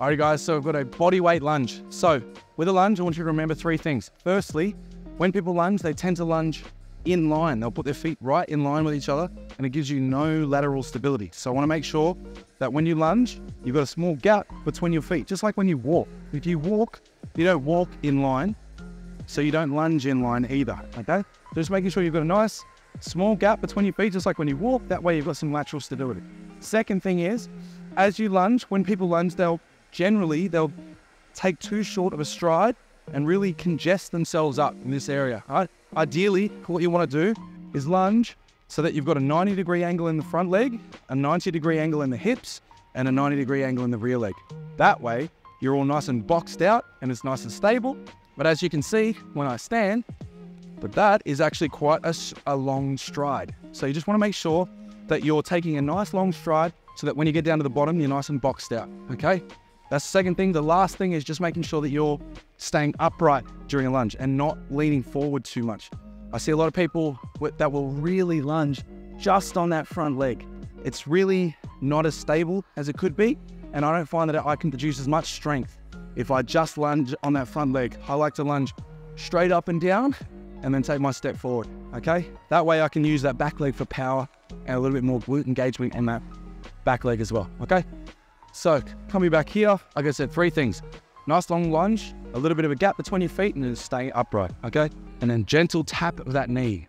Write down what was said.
All right, guys, so I've got a body weight lunge. So with a lunge, I want you to remember three things. Firstly, when people lunge, they tend to lunge in line. They'll put their feet right in line with each other and it gives you no lateral stability. So I wanna make sure that when you lunge, you've got a small gap between your feet, just like when you walk. If you walk, you don't walk in line, so you don't lunge in line either, okay? So Just making sure you've got a nice small gap between your feet, just like when you walk, that way you've got some lateral stability. Second thing is, as you lunge, when people lunge, they'll generally, they'll take too short of a stride and really congest themselves up in this area. Right? Ideally, what you want to do is lunge so that you've got a 90 degree angle in the front leg, a 90 degree angle in the hips, and a 90 degree angle in the rear leg. That way, you're all nice and boxed out and it's nice and stable. But as you can see, when I stand, but that is actually quite a, a long stride. So you just want to make sure that you're taking a nice long stride so that when you get down to the bottom, you're nice and boxed out, okay? That's the second thing. The last thing is just making sure that you're staying upright during a lunge and not leaning forward too much. I see a lot of people that will really lunge just on that front leg. It's really not as stable as it could be, and I don't find that I can produce as much strength if I just lunge on that front leg. I like to lunge straight up and down and then take my step forward, okay? That way I can use that back leg for power and a little bit more glute engagement on that back leg as well, okay? So coming back here, like I said, three things. Nice long lunge, a little bit of a gap between your feet and then stay upright, okay? And then gentle tap of that knee.